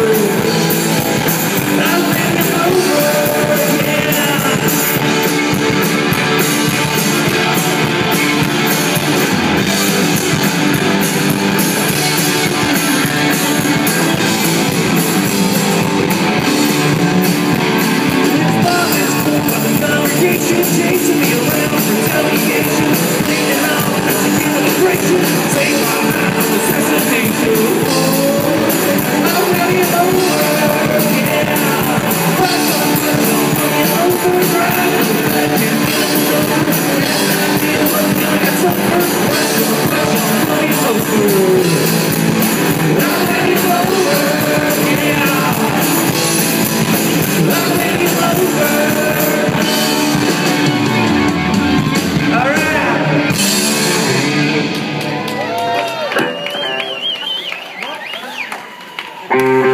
Hallelujah. Mm-hmm.